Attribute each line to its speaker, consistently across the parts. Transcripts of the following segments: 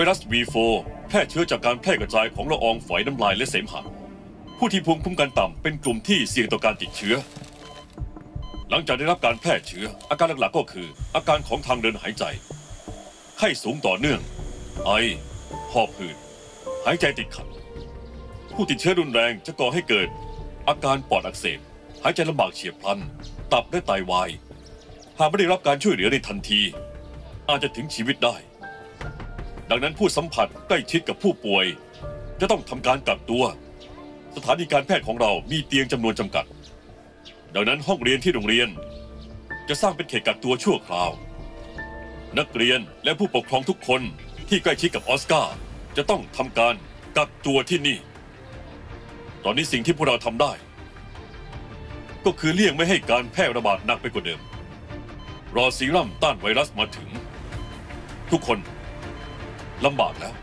Speaker 1: ไวรัส V4 แพร่เชื้อจากการแพร่กระจายของละอองฝอยน้ำลายและเสมหะผู้ที่ภูมิคุ้มกันต่ำเป็นกลุ่มที่เสี่ยงต่อการติดเชื้อ หลังจากได้รับการแพร่เชื้อ อาการหลักๆก็คือ อาการของทางเดินหายใจ ไข้สูงต่อเนื่อง ไอ หอบหืด หายใจติดขัด ผู้ติดเชื้อรุนแรงจะก่อให้เกิด อาการปอดอักเสบ หายใจลำบากเฉียบพลัน ตับและไตวาย หากไม่ได้รับการช่วยเหลือในทันที อาจจะถึงชีวิตได้ ดังนั้นผู้สัมผัสใกล้ชิดกับผู้ป่วย จะต้องทำการกักตัว สถานีการแพทย์ของเรามีเตียงจำนวนจำกัด ดังนั้นห้องเรียนที่โรงเรียน จะสร้างเป็นเขตกักตัวชั่วคราว นักเรียนและผู้ปกครองทุกคนที่ใกล้ชิดกับออสการ์จะต้องทำการกักตัวที่นี่ ตอนนี้สิ่งที่พวกเราทำได้ ก็คือเลี่ยงไม่ให้การแพร่ระบาดหนักไปกว่าเดิม รอซีรั่มต้านไวรัสมาถึง ทุกคน ลำบากแล้ว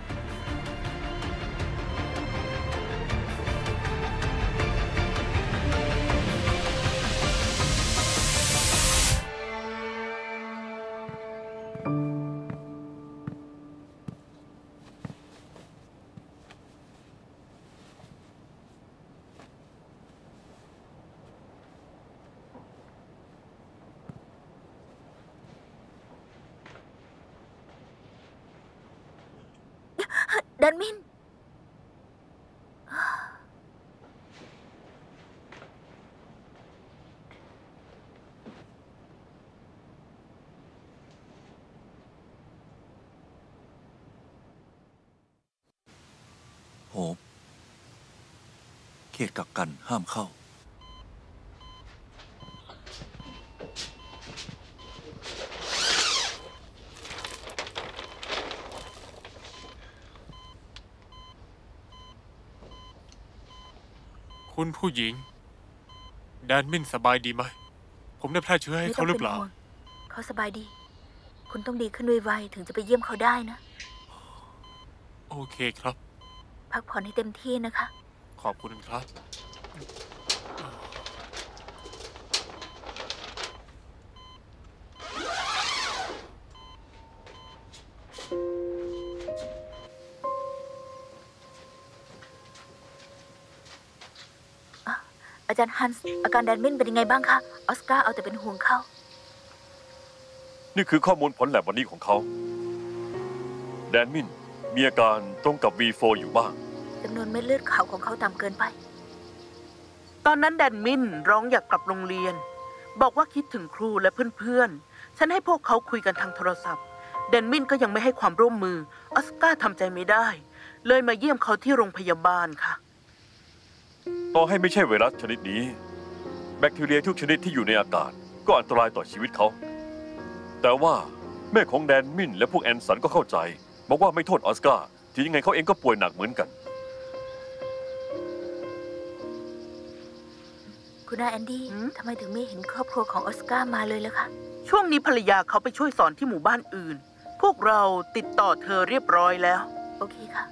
Speaker 2: ดันมิน
Speaker 3: โหมเขตกักกันห้ามเข้า
Speaker 4: คุณผู้หญิง แดนมินสบายดีไหม ผมได้แพร่เชื้อให้
Speaker 2: ไม่ต้
Speaker 4: เขา
Speaker 2: อง
Speaker 4: หรื
Speaker 2: เป็
Speaker 4: อนเปล่า
Speaker 2: ห่วงเขาสบายดี คุณต้องดีขึ้นไวๆถึงจะไปเยี่ยมเขาได้นะ
Speaker 4: โอเคครับ
Speaker 2: พักผ่อนให้เต็มที่นะคะ
Speaker 4: ขอบคุณครับ
Speaker 2: อาจารย์ฮันส์อาการแดนมินเป็นยังไงบ้างคะออสการ์เอาแต่เป็นห่วงเขา
Speaker 1: นี่คือข้อมูลผลแลบวันนี้ของเขา แดนมินมีอาการตรงกับ V4 อยู่บ้าง
Speaker 2: จำนวนเม็ดเลือดขาวของเขาต่ำเกินไป
Speaker 5: ตอนนั้นแดนมินร้องอยากกลับโรงเรียน บอกว่าคิดถึงครูและเพื่อนๆ ฉันให้พวกเขาคุยกันทางโทรศัพท์ แดนมินก็ยังไม่ให้ความร่วมมือ ออสการ์ทำใจไม่ได้ เลยมาเยี่ยมเขาที่โรงพยาบาลค่ะ
Speaker 1: ต่อให้ไม่ใช่ไวรัสชนิดนี้ แบคทีเรียทุกชนิดที่อยู่ในอากาศ ก็อันตรายต่อชีวิตเขา แต่ว่าแม่ของแดนมินและพวกแอนสันก็เข้าใจบอกว่าไม่โทษออสการ์ที่ยังไงเขาเองก็ป่วยหนักเหมือนกัน
Speaker 2: คุณอาแอนดี้
Speaker 5: หืม
Speaker 2: ทำไมถึงไม่เห็นครอบครัวของออสการ์มาเลยล่ะคะ
Speaker 5: ช่วงนี้ภรรยาเขาไปช่วยสอนที่หมู่บ้านอื่น พวกเราติดต่อเธอเรียบร้อยแล้ว
Speaker 2: โอเคค่ะ